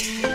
Thank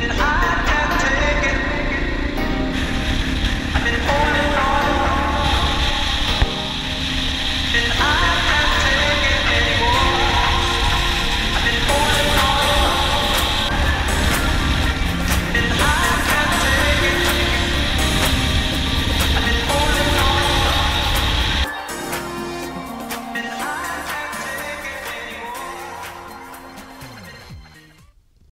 been